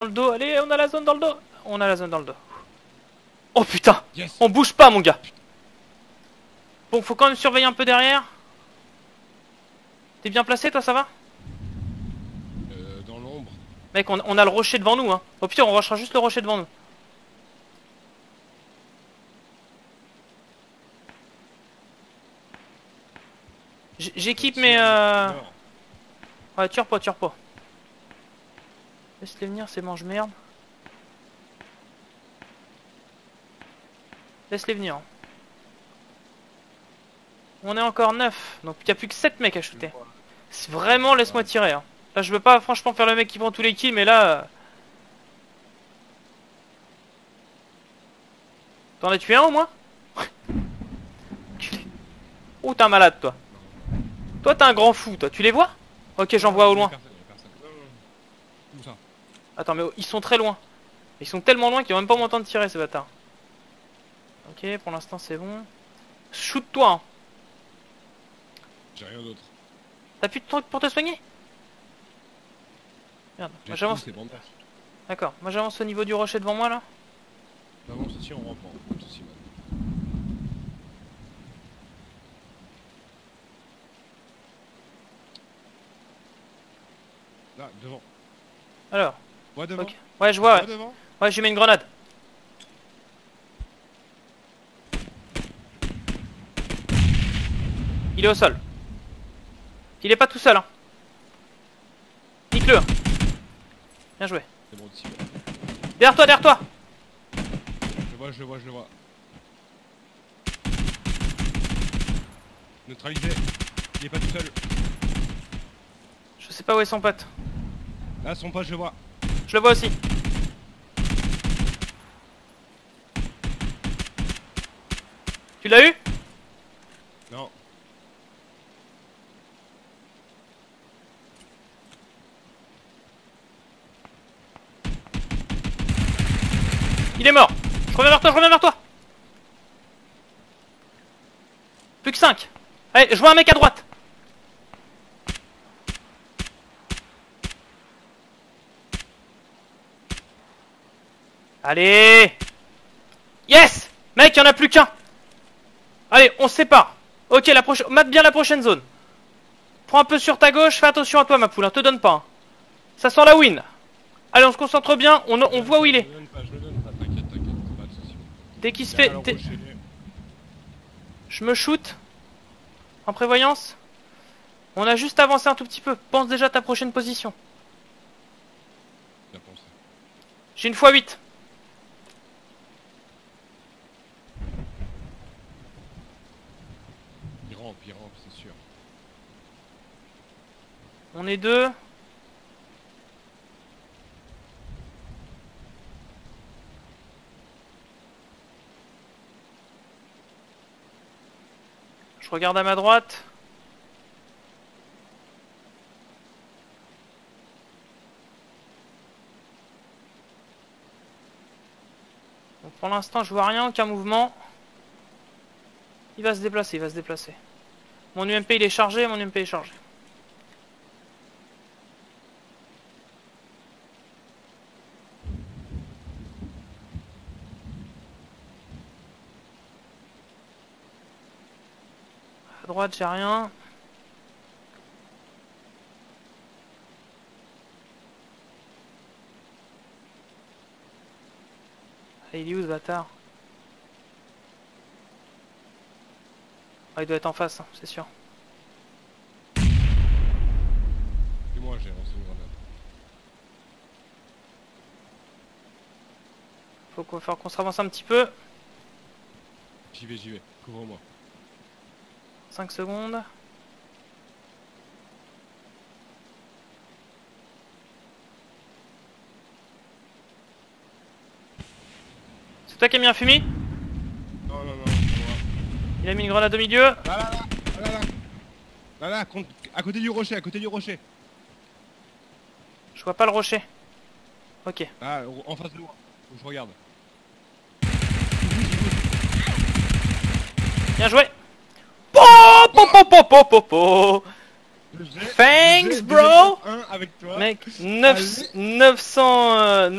Dans le dos, allez, on a la zone dans le dos. On a la zone dans le dos. Oh putain, Yes on bouge pas mon gars. Bon, faut quand même surveiller un peu derrière. T'es bien placé toi, ça va? Euh, Dans l'ombre. Mec, on, on a le rocher devant nous. Hein. Au pire, on rushera juste le rocher devant nous. J'équipe mes... Euh... Ouais, tire pas, tire pas. Laisse-les venir, c'est mange-merde. Laisse-les venir. On est encore 9, donc il y a plus que 7 mecs à shooter. Vraiment, laisse-moi tirer. hein. Là, je veux pas franchement faire le mec qui prend tous les kills, mais là... euh, T'en as tué un au moins? Oh, t'es un malade, toi. Toi, t'es un grand fou, toi. Tu les vois? Ok, j'en vois au loin. Personne, y a personne. Non, non, non. Où ça Attends, mais ils sont très loin. Ils sont tellement loin qu'ils vont même pas m'entendre tirer, ces bâtards. Ok, pour l'instant, c'est bon. Shoot-toi, hein. J'ai rien d'autre. T'as plus de trucs pour te soigner? Merde, moi j'avance. D'accord, moi j'avance au niveau du rocher devant moi là. J'avance ici, on reprend. Man. Là, devant. Alors, Ouais, devant. ok. Ouais, je vois, Ouais, ouais. devant. Ouais, j'ai mis une grenade. Il est au sol. Il est pas tout seul, hein. Nique-le. Bien joué. C'est bon, d'ici. Derrière toi, derrière toi Je le vois, je le vois, je le vois. Neutralisé. Il est pas tout seul. Je sais pas où est son pote. Là, son pote, je le vois. Je le vois aussi. Tu l'as eu? Non. Il est mort. Je reviens vers toi, je reviens vers toi. Plus que 5 Allez, je vois un mec à droite Allez. Yes. Mec, il en a plus qu'un. Allez, on se sépare. Ok, la prochaine... mate bien la prochaine zone. Prends un peu sur ta gauche, fais attention à toi ma poule, hein, te donne pas hein. Ça sent la win. Allez, on se concentre bien, on, on voit où il Je est le donne pas, je le donne pas, t'inquiète, t'inquiète, pas de soucis. Dès qu'il se fait... Je me shoot. En prévoyance. On a juste avancé un tout petit peu. Pense déjà à ta prochaine position. J'ai une fois 8. Il c'est sûr. On est deux. Je regarde à ma droite. Pour l'instant, je vois rien, aucun mouvement. Il va se déplacer, il va se déplacer. Mon UMP il est chargé, mon UMP est chargé. À droite, j'ai rien. Il est où ce bâtard? Ah, il doit être en face, hein, c'est sûr. Et moi, j'ai lancé une grenade. Faut qu'on faire qu'on se avance un petit peu. J'y vais, j'y vais. Couvre-moi. 5 secondes. C'est toi qui as mis un fumier? Non, non, non. Il a mis une grenade au milieu. Là, là, là, là, là. Là, là, contre- à côté du rocher, à côté du rocher. Je vois pas le rocher. Ok. Là, en face de moi. Je regarde. Bien joué. Po, po, po, po, po, po, Thanks, bro. Avec toi. Mec, 9, 900... euh,